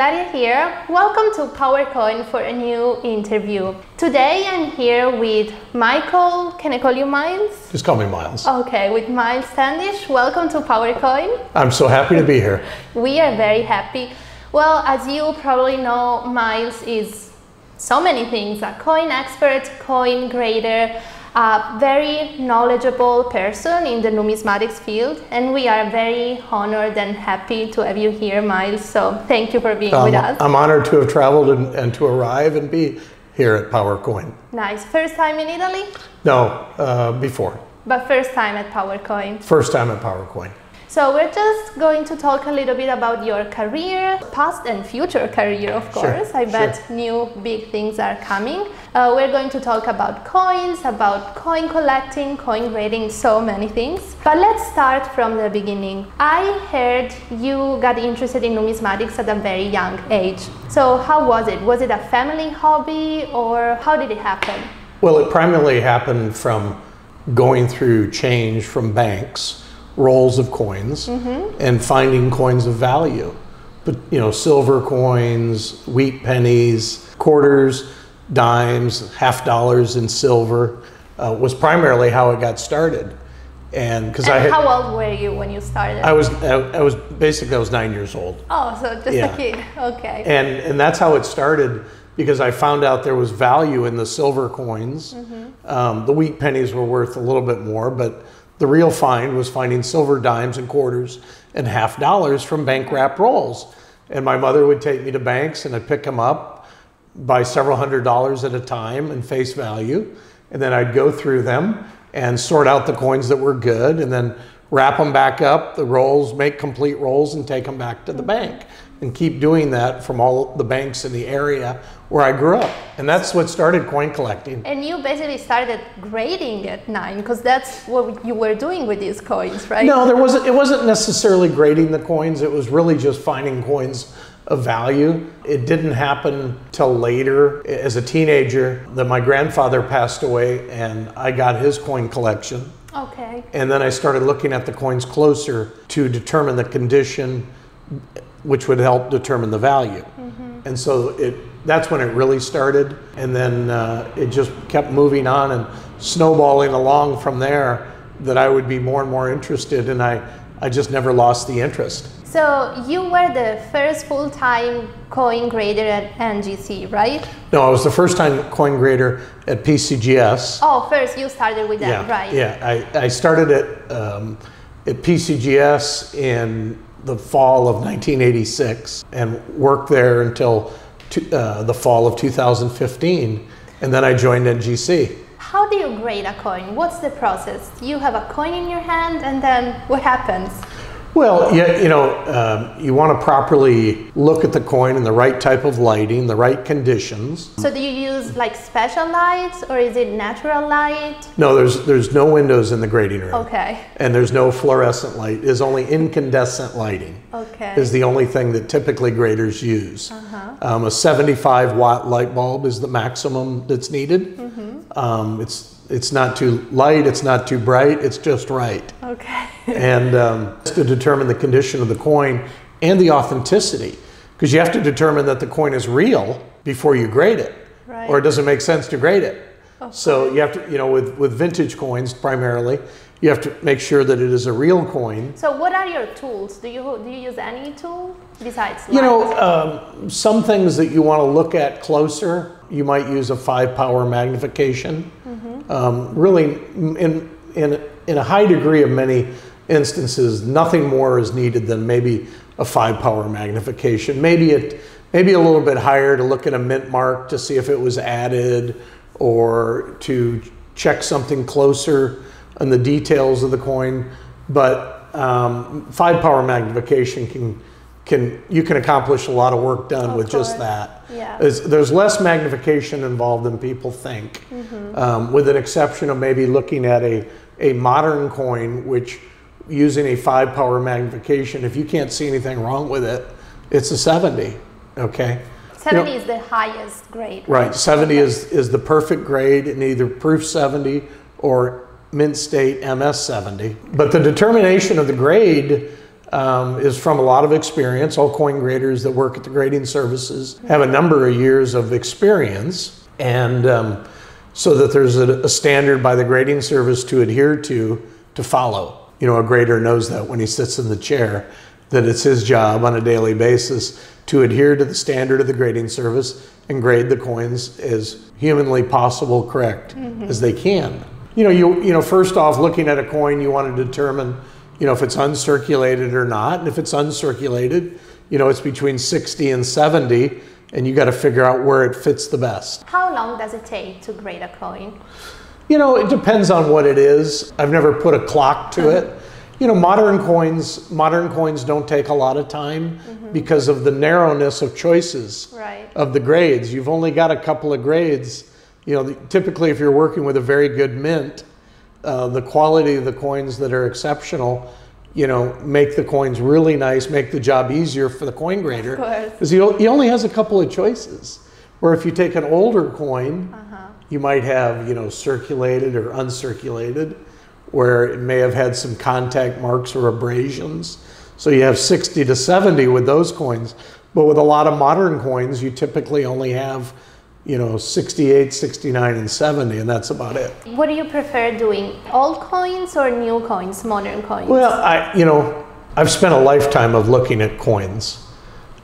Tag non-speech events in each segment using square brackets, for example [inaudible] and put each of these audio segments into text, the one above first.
Hilaria here. Welcome to PowerCoin for a new interview. Today I'm here with Michael. Can I call you Miles? Just call me Miles. Okay, with Miles Standish. Welcome to PowerCoin. I'm so happy to be here. We are very happy. Well, as you probably know, Miles is so many things a coin expert, coin grader, a very knowledgeable person in the numismatics field, and we are very honored and happy to have you here, Miles. So thank you for being Um, with us. I'm honored to have traveled and, and to arrive and be here at PowerCoin. nice. First time in Italy, No, uh, before. but first time at PowerCoin. First time at PowerCoin. So we're just going to talk a little bit about your career, past and future career, of Sure, course. I bet sure. new big things are coming. Uh, we're going to talk about coins, about coin collecting, coin grading, so many things. But let's start from the beginning. I heard you got interested in numismatics at a very young age. So how was it? Was it a family hobby or how did it happen? Well, it primarily happened from going through change from banks, rolls of coins, and finding coins of value. But, you know, silver coins, wheat pennies, quarters, dimes, half dollars in silver uh, was primarily how it got started. And because I had, how old were you when you started? I was, I, I was basically, I was nine years old. oh, so just Yeah. a kid. [laughs] Okay. And, and that's how it started because I found out there was value in the silver coins. Um, the wheat pennies were worth a little bit more, but the real find was finding silver dimes and quarters and half dollars from bank wrap rolls. And my mother would take me to banks and I'd pick them up, buy several hundred dollars at a time in face value. And then I'd go through them and sort out the coins that were good and then wrap them back up, the rolls, make complete rolls and take them back to the bank. And keep doing that from all the banks in the area where I grew up. And that's what started coin collecting. And you basically started grading at nine because that's what you were doing with these coins, right? No, there wasn't. It wasn't necessarily grading the coins. It was really just finding coins of value. It didn't happen till later. As a teenager, that my grandfather passed away, and I got his coin collection. Okay. And then I started looking at the coins closer to determine the condition, which would help determine the value. And so it that's when it really started. And then uh, it just kept moving on and snowballing along from there. That I would be more and more interested, and I I just never lost the interest. So you were the first full-time coin grader at NGC, right? No, I was the first time coin grader at PCGS. Oh, first you started with them, yeah, right? Yeah, I, I started at, um, at PCGS in the fall of 1986 and worked there until two, uh, the fall of 2015. And then I joined NGC. How do you grade a coin? What's the process? You have a coin in your hand, and then what happens? Well, yeah, you know, um, you want to properly look at the coin in the right type of lighting, the right conditions. So do you use like special lights, or is it natural light? No, there's there's no windows in the grading room. Okay. And there's no fluorescent light. There's only incandescent lighting. Okay. is the only thing that typically graders use. Uh Um, a 75 watt light bulb is the maximum that's needed. Um, it's it's not too light, it's not too bright, it's just right. Okay. [laughs] and um, to determine the condition of the coin and the authenticity, because you have to determine that the coin is real before you grade it, Right. or it doesn't make sense to grade it. So you have to, you know, with with vintage coins primarily, you have to make sure that it is a real coin So what are your tools? Do you do you use any tool besides You know, um, some things that you want to look at closer, you might use a five power magnification. Um, really, in, in, in a high degree of many instances, nothing more is needed than maybe a five power magnification. Maybe it, maybe a little bit higher to look at a mint mark to see if it was added or to check something closer on the details of the coin. But um, five power magnification can can you can accomplish a lot of work done Of with just that. Yeah. There's, there's less magnification involved than people think, Mm-hmm. um, with an exception of maybe looking at a, a modern coin, which using a five power magnification, if you can't see anything wrong with it, it's a 70. Okay. Seventy is the highest grade. Right. 70 is, is the perfect grade in either proof 70 or mint state MS 70. But the determination of the grade um, is from a lot of experience. All coin graders that work at the grading services have a number of years of experience, and um, so that there's a, a standard by the grading service to adhere to to follow. You know, a grader knows that when he sits in the chair, that it's his job on a daily basis to adhere to the standard of the grading service and grade the coins as humanly possible correct mm-hmm. as they can. You know, you you know, first off, looking at a coin, you want to determine, you know, if it's uncirculated or not. And if it's uncirculated, you know, it's between 60 and 70, and you got to figure out where it fits the best. How long does it take to grade a coin? You know, it depends on what it is. I've never put a clock to it. You know, modern coins, modern coins don't take a lot of time mm-hmm. because of the narrowness of choices right. of the grades. You've only got a couple of grades. You know, typically if you're working with a very good mint, uh, the quality of the coins that are exceptional, you know, make the coins really nice, make the job easier for the coin grader. Because he, he only has a couple of choices. Where if you take an older coin, uh-huh you might have, you know, circulated or uncirculated, where it may have had some contact marks or abrasions. So you have 60 to 70 with those coins. But with a lot of modern coins, you typically only have, you know, 68, 69, and 70, and that's about it. What do you prefer doing, old coins or new coins, modern coins? Well, I, you know, I've spent a lifetime of looking at coins.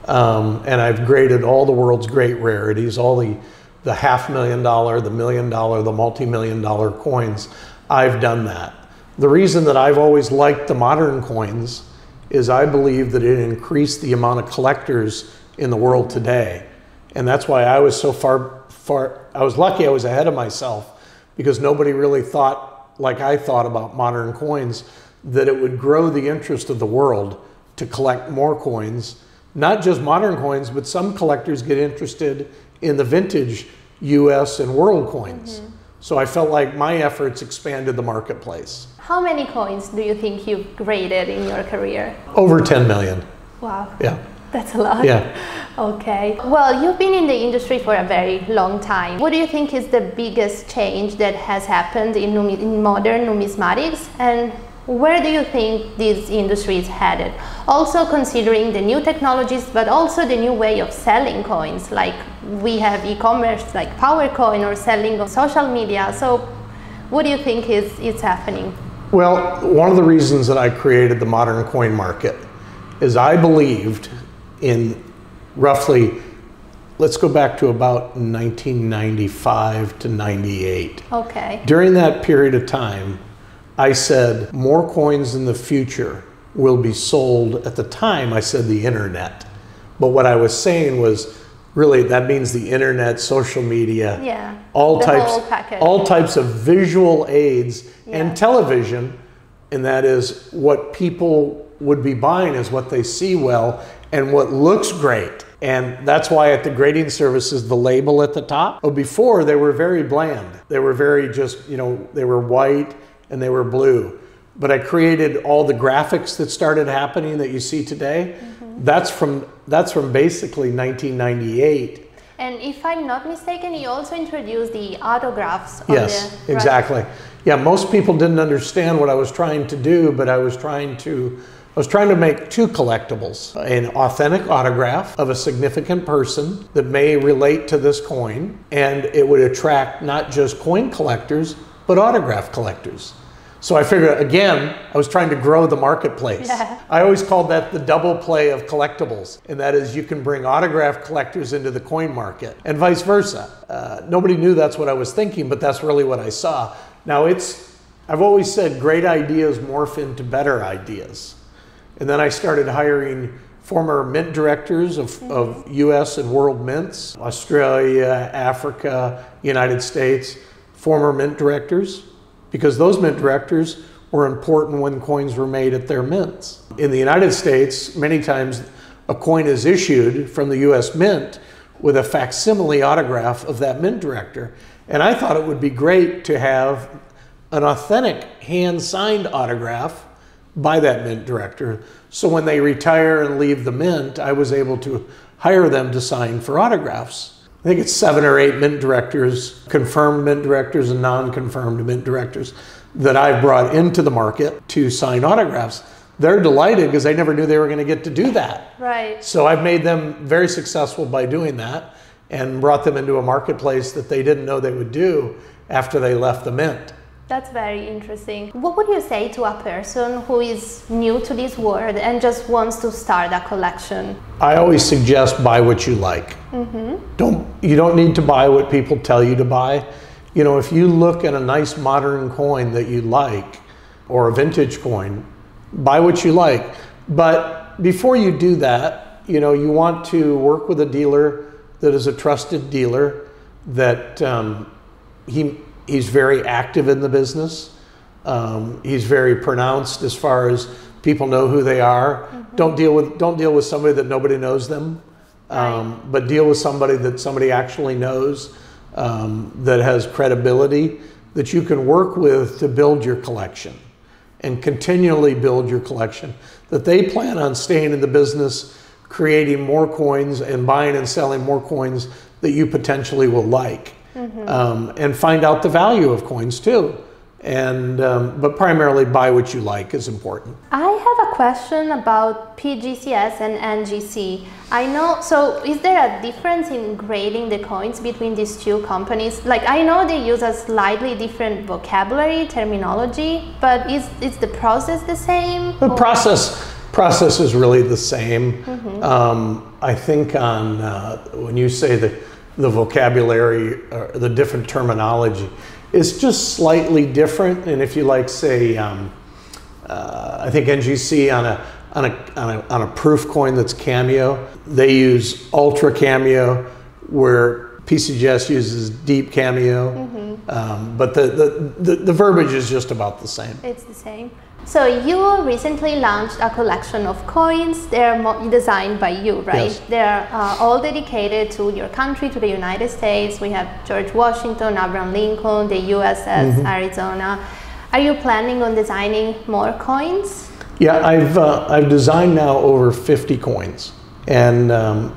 Um, and I've graded all the world's great rarities, all the the half million dollar, the million dollar, the multi million dollar coins. I've done that. The reason that I've always liked the modern coins is I believe that it increased the amount of collectors in the world today. And that's why I was so far, far, I was lucky I was ahead of myself because nobody really thought like I thought about modern coins that it would grow the interest of the world to collect more coins. Not just modern coins, but some collectors get interested in the vintage US and world coins. Mm-hmm. So I felt like my efforts expanded the marketplace. How many coins do you think you've graded in your career? Over 10 million. Wow. Yeah. That's a lot. Yeah. Okay. Well, you've been in the industry for a very long time. What do you think is the biggest change that has happened in, in modern numismatics and where do you think this industry is headed? Also considering the new technologies, but also the new way of selling coins, like we have e-commerce like PowerCoin or selling on social media. So what do you think is, is happening? Well, one of the reasons that I created the modern coin market is I believed in roughly, let's go back to about 1995 to 98. Okay. During that period of time, I said more coins in the future will be sold at the time I said the internet. But what I was saying was really that means the internet, social media, yeah, all types all types of visual aids yeah. and television and that is what people would be buying is what they see well and what looks great. And that's why at the grading services, the label at the top. But before, they were very bland. They were very just, you know, they were white and they were blue. But I created all the graphics that started happening that you see today. Mm-hmm. That's from that's from basically 1998. And if I'm not mistaken, you also introduced the autographs. yes, the, exactly. Yeah, most people didn't understand what I was trying to do, but I was trying to I was trying to make two collectibles an authentic autograph of a significant person that may relate to this coin, and it would attract not just coin collectors, but autograph collectors. So I figured again, I was trying to grow the marketplace. Yeah. [laughs] I always called that the double play of collectibles, and that is you can bring autograph collectors into the coin market and vice versa. Uh, nobody knew that's what I was thinking, but that's really what I saw. Now it's, I've always said great ideas morph into better ideas. And then I started hiring former mint directors of, mm-hmm. of US and world mints, Australia, Africa, United States former mint directors because those mint directors were important when coins were made at their mints. In the United States, many times a coin is issued from the US Mint with a facsimile autograph of that mint director. And I thought it would be great to have an authentic hand signed autograph by that mint director. So when they retire and leave the mint, I was able to hire them to sign for autographs. I think it's seven or eight mint directors, confirmed mint directors and non confirmed mint directors that I've brought into the market to sign autographs. they're delighted because they never knew they were going to get to do that. Right. So I've made them very successful by doing that and brought them into a marketplace that they didn't know they would do after they left the mint. That's very interesting. What would you say to a person who is new to this world and just wants to start a collection? I always suggest buy what you like. Don't you don't need to buy what people tell you to buy. You know, if you look at a nice modern coin that you like or a vintage coin, buy what you like. But before you do that, you know, you want to work with a dealer that is a trusted dealer that um, he he's very active in the business. Um, he's very pronounced as far as people know who they are. Don't deal with don't deal with somebody that nobody knows them, um, but deal with somebody that somebody actually knows um, that has credibility that you can work with to build your collection and continually build your collection. That they plan on staying in the business, creating more coins and buying and selling more coins that you potentially will like, um, and find out the value of coins too. And um, but primarily buy what you like is important. I have a question about PGCS and NGC. I know, so is there a difference in grading the coins between these two companies? Like, I know they use a slightly different vocabulary, terminology, but is, is the process the same? The Or- process process is really the same. Um, I think on uh, when you say the the vocabulary or the different terminology, it's just slightly different. And if you like, say, um, uh, I think NGC on a on a, on a on a proof coin that's Cameo, they use Ultra Cameo, where PCGS uses Deep Cameo. Um, but the, the, the, the verbiage is just about the same. It's the same. So you recently launched a collection of coins. They're designed by you, right? Yes. They're uh, all dedicated to your country, to the United States. We have George Washington, Abraham Lincoln, the USS Mm-hmm. Arizona. Are you planning on designing more coins? Yeah, I've uh, I've designed now over 50 coins, and um,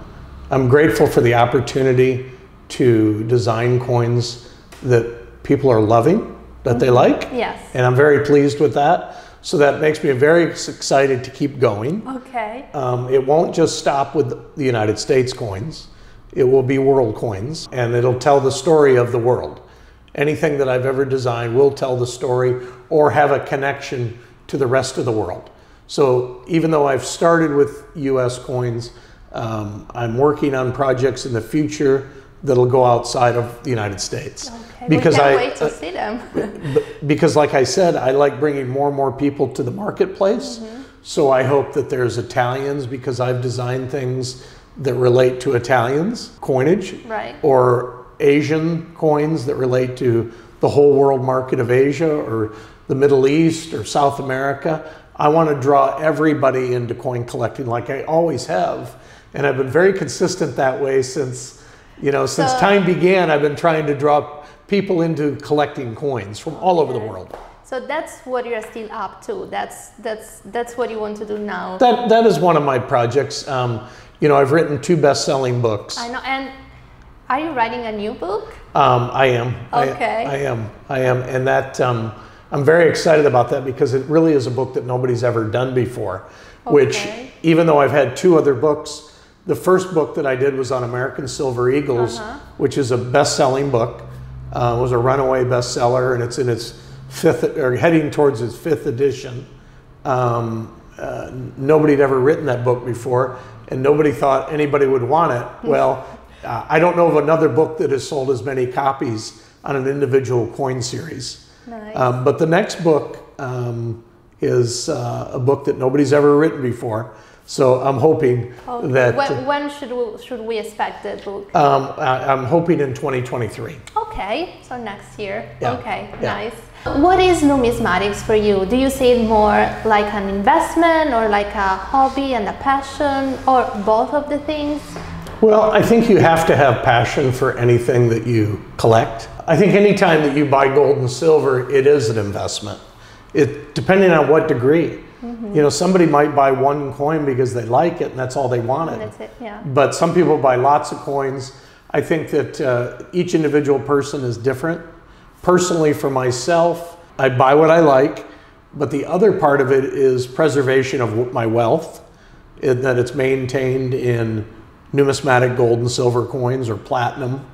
I'm grateful for the opportunity to design coins that people are loving, that they like, Yes. and I'm very pleased with that. So that makes me very excited to keep going. Okay. Um, it won't just stop with the United States coins. It will be world coins, and it'll tell the story of the world. Anything that I've ever designed will tell the story or have a connection to the rest of the world. So even though I've started with US coins, um, I'm working on projects in the future that'll go outside of the United States. Okay. we can't wait to uh, see them. Because like I said, I like bringing more and more people to the marketplace. Mm-hmm. So I hope that there's Italians because I've designed things that relate to Italians coinage, Right. or Asian coins that relate to the whole world market of Asia or the Middle East or South America. I want to draw everybody into coin collecting like I always have. And I've been very consistent that way since, you know, since So- time began, I've been trying to draw people into collecting coins from all over the world. So that's what you're still up to. That's that's that's what you want to do now. That, that is one of my projects. Um, you know, I've written two best-selling books. I know. And are you writing a new book? Um, I am. I- Okay. I, am. I am. And that, um, I'm very excited about that because it really is a book that nobody's ever done before. Okay. Which, even though I've had two other books, the first book that I did was on American Silver Eagles, Uh-huh. which is a best selling book. Uh, it was a runaway bestseller and it's in its fifth, or heading towards its fifth edition. Um, uh, nobody had ever written that book before, and nobody thought anybody would want it. Well, uh, I don't know of another book that has sold as many copies on an individual coin series. Nice. Um, but the next book um, is uh, a book that nobody's ever written before. So I'm hoping Okay. that when, when should we, should we expect that book? um, I, I'm hoping in 2023. Okay, so next year. Yeah, Okay, yeah. nice. What is numismatics for you? Do you see it more like an investment or like a hobby and a passion or both of the things? Well, I think you have to have passion for anything that you collect. I think anytime that you buy gold and silver, it is an investment. It depending on what degree. You know, somebody might buy one coin because they like it and that's all they wanted. That's it, yeah. But some people buy lots of coins. I think that uh, each individual person is different. Personally, for myself, I buy what I like, but the other part of it is preservation of my wealth, in that it's maintained in numismatic gold and silver coins or platinum.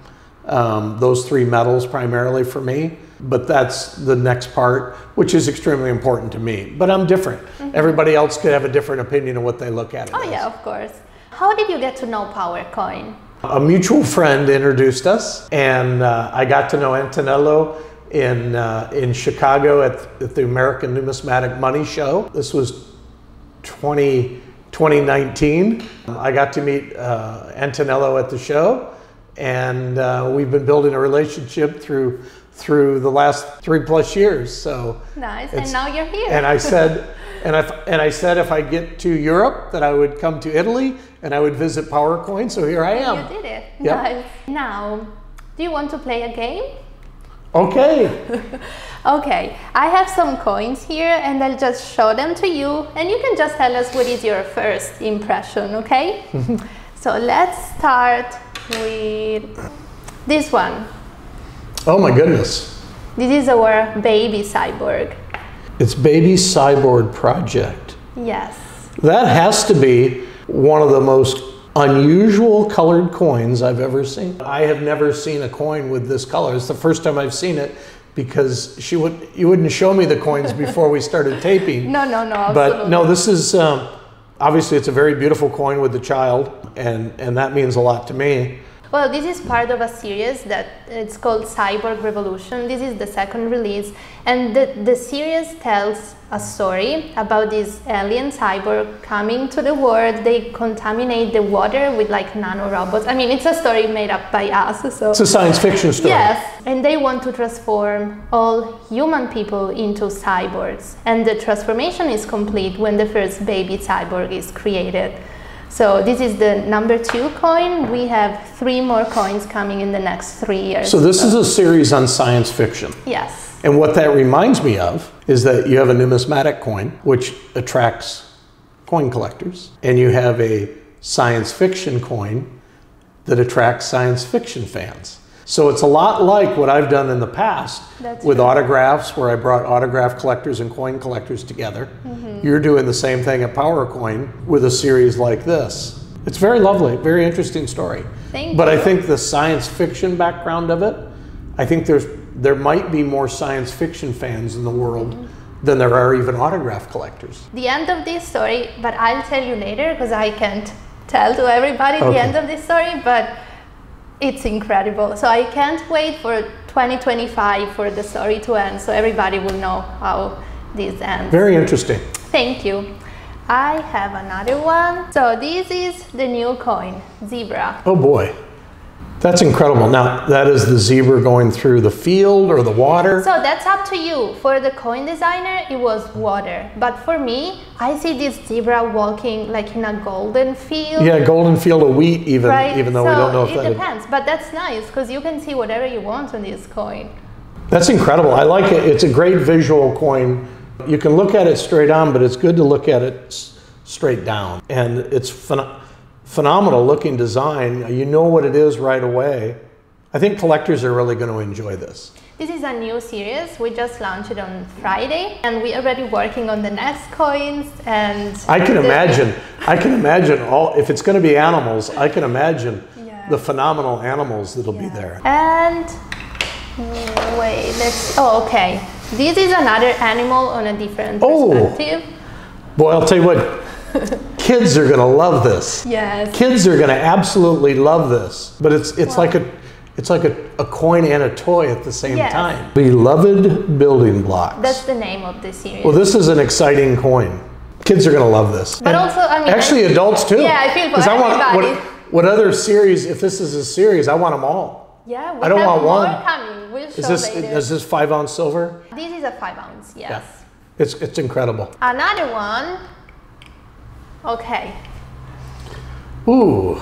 Um, those three metals primarily for me, but that's the next part, which is extremely important to me. But I'm different. Everybody else could have a different opinion of what they look at. it Oh as. yeah, of course. How did you get to know PowerCoin? A mutual friend introduced us, and uh, I got to know Antonello in uh, in Chicago at, at the American Numismatic Money Show. This was 20, 2019. I got to meet uh, Antonello at the show, and uh, we've been building a relationship through through the last three plus years. So Nice. And now you're here. and I said, [laughs] and I and I said if I get to Europe that I would come to Italy and I would visit PowerCoin. So here I am. you did it. Yep. Nice. Now, do you want to play a game? Okay. [laughs] Okay, I have some coins here and I'll just show them to you and you can just tell us what is your first impression, okay? [laughs] so let's start with this one. Oh my goodness. This is our baby cyborg. It's Baby Cyborg Project. Yes. That has to be one of the most unusual colored coins I've ever seen. I have never seen a coin with this color. It's the first time I've seen it because she would you wouldn't show me the coins before we started [laughs] taping. No, no, no, absolutely. But no, this is um, obviously it's a very beautiful coin with the child, and and that means a lot to me. Well, this is part of a series that it's called Cyborg Revolution. This is the second release, and the, the series tells a story about this alien cyborg coming to the world. They contaminate the water with like nanorobots. I mean, it's a story made up by us, so. It's a science fiction story. Yes, and they want to transform all human people into cyborgs. And the transformation is complete when the first baby cyborg is created. So this is the number two coin. We have three more coins coming in the next three years. So this is a series on science fiction. yes, And what that reminds me of is that you have a numismatic coin, which attracts coin collectors, and you have a science fiction coin that attracts science fiction fans. So it's a lot like what I've done in the past That's with true. autographs, where I brought autograph collectors and coin collectors together. Mm-hmm. You're doing the same thing at PowerCoin with a series like this. It's very lovely, very interesting story. Thank you. but I think the science fiction background of it, I think there's there might be more science fiction fans in the world than there are even autograph collectors. the end of this story, but I'll tell you later because I can't tell to everybody the end of this story, but it's incredible. So I can't wait for 2025 for the story to end so everybody will know how this ends. Very interesting. Thank you. I have another one. So this is the new coin, zebra. Oh boy. That's incredible. Now, that is the zebra going through the field or the water. So that's up to you. For the coin designer, it was water. But for me, I see this zebra walking like in a golden field. yeah, golden field of wheat even Right? even though so we don't know if it that depends, but that's nice because you can see whatever you want on this coin. That's incredible. I like it. It's a great visual coin. You can look at it straight on, but it's good to look at it s- straight down. And it's phen- phenomenal looking design. You know what it is right away. I think collectors are really going to enjoy this. This is a new series. We just launched it on Friday, and we're already working on the next coins. And I can imagine. I can imagine all. If it's going to be animals, I can imagine Yeah. the phenomenal animals that'll be there. And wait, let's. Oh, okay. This is another animal on a different Oh. perspective. Boy, I'll tell you what. [laughs] kids are going to love this. Yes. Kids are going to absolutely love this. But it's it's like a it's like a, a coin and a toy at the same Yes. time. Beloved building blocks. That's the name of the series. well, this is an exciting coin. Kids are going to love this. But And also, I mean, actually, adults too. Yeah, I feel for 'Cause I want everybody. what, what other series? If this is a series, I want them all. yeah, I don't want one. coming. We'll show Is this later. is this five ounce silver? This is a five ounce. Yes. It's it's incredible. Another one. Okay. Ooh,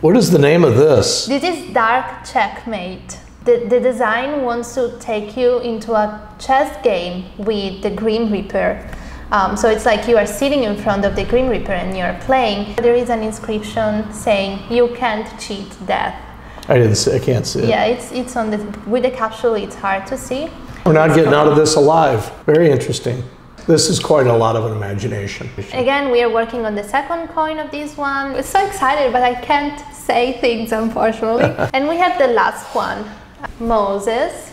what is the name of this? This is Dark Checkmate. The, the design wants to take you into a chess game with the Grim Reaper. Um, so it's like you are sitting in front of the Grim Reaper and you're playing. There is an inscription saying you can't cheat death. I didn't. See, I can't see it. Yeah, it's it's on the with the capsule. It's hard to see. We're not getting out of this alive. Very interesting. This is quite a lot of an imagination. Again, we are working on the second coin of this one. We're so excited, but I can't say things unfortunately. [laughs] and we have the last one, Moses.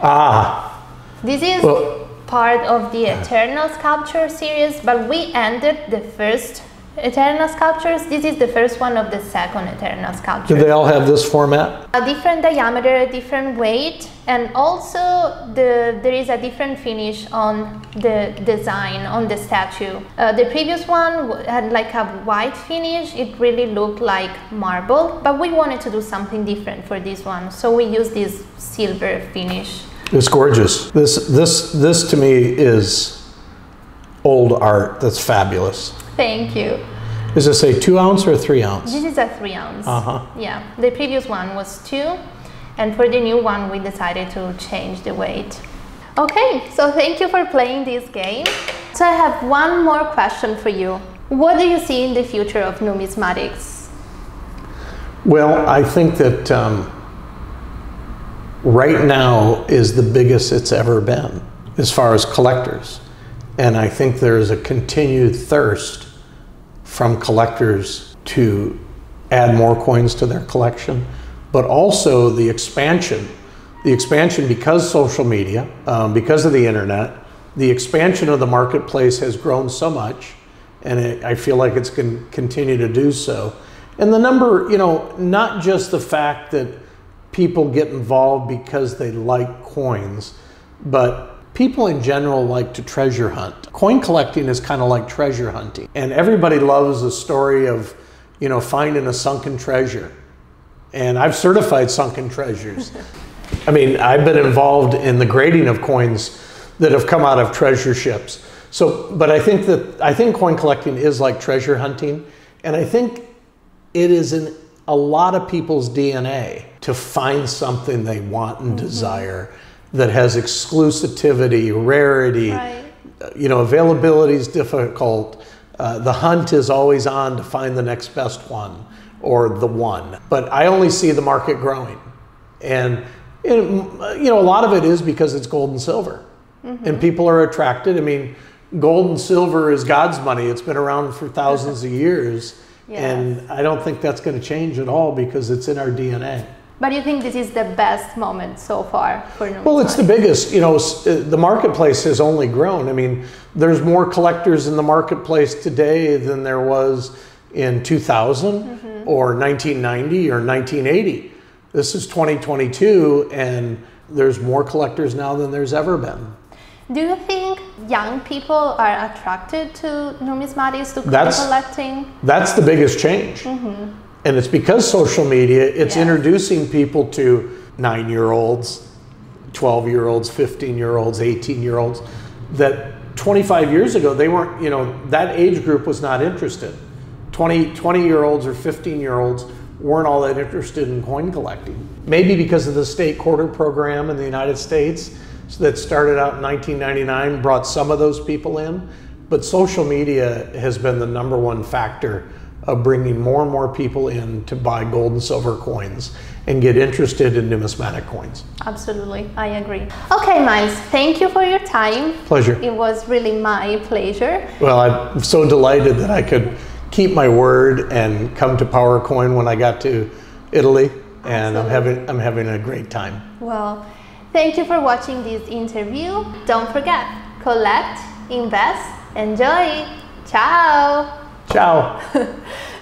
Ah, This is Well- part of the Eternal Sculpture series, but we ended the first Eternal Sculptures. This is the first one of the second Eternal do Sculpture. they all have this format? a different diameter, a different weight, and also the, there is a different finish on the design on the statue. Uh, the previous one had like a white finish, it really looked like marble, but we wanted to do something different for this one, so we used this silver finish. It's gorgeous. This, this, this to me is old art that's fabulous. Thank you. Is this a two ounce or a three ounce? This is a three ounce. Uh-huh. Yeah, the previous one was two, and for the new one, we decided to change the weight. Okay, so thank you for playing this game. So I have one more question for you. What do you see in the future of numismatics? Well, I think that um, right now is the biggest it's ever been as far as collectors. And I think there's a continued thirst from collectors to add more coins to their collection, but also the expansion. The expansion because social media, um, because of the internet, the expansion of the marketplace has grown so much, and it, I feel like it's going to continue to do so. And the number, you know, not just the fact that people get involved because they like coins, but people in general like to treasure hunt. Coin collecting is kind of like treasure hunting. And everybody loves the story of, you know, finding a sunken treasure. And I've certified sunken treasures. I mean, I've been involved in the grading of coins that have come out of treasure ships. So, but I think that I think coin collecting is like treasure hunting, and I think it is in a lot of people's DNA to find something they want and mm-hmm. desire that has exclusivity, rarity. Right. You know, availability is difficult. Uh, the hunt is always on to find the next best one or the one. But I only see the market growing, and, and you know, a lot of it is because it's gold and silver, and people are attracted. I mean, gold and silver is God's money. It's been around for thousands of years. [laughs] And I don't think that's going to change at all because it's in our DNA. But you think this is the best moment so far for numismatics? Well, it's the biggest. You know, uh, the marketplace has only grown. I mean, there's more collectors in the marketplace today than there was in 2000 or 1990 or 1980. This is 2022, and there's more collectors now than there's ever been. Do you think young people are attracted to numismatics, to That's- collecting? That's the biggest change. And it's because social media, it's Yeah. introducing people to nine year olds, 12 year olds, 15 year olds, 18 year olds, that 25 years ago, they weren't, you know, that age group was not interested. 20, 20 year olds or 15 year olds weren't all that interested in coin collecting. Maybe because of the state quarter program in the United States that started out in 1999 brought some of those people in, but social media has been the number one factor of bringing more and more people in to buy gold and silver coins and get interested in numismatic coins. Absolutely, I agree. Okay, Miles, thank you for your time. Pleasure. It was really my pleasure. Well, I'm so delighted that I could keep my word and come to PowerCoin when I got to Italy, and I'm having I'm having a great time. Well, thank you for watching this interview. Don't forget, collect, invest, enjoy. Ciao. Ciao. [laughs]